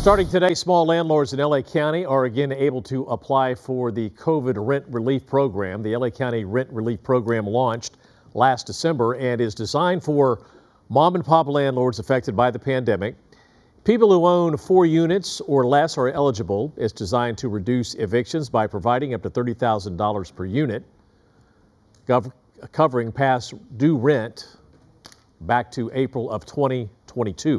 Starting today, small landlords in LA County are again able to apply for the COVID rent relief program. The LA County Rent Relief Program launched last December and is designed for mom and pop landlords affected by the pandemic. People who own four units or less are eligible. It's designed to reduce evictions by providing up to $30,000 per unit, gov- covering past due rent back to April of 2022.